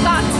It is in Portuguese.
Start. Tá.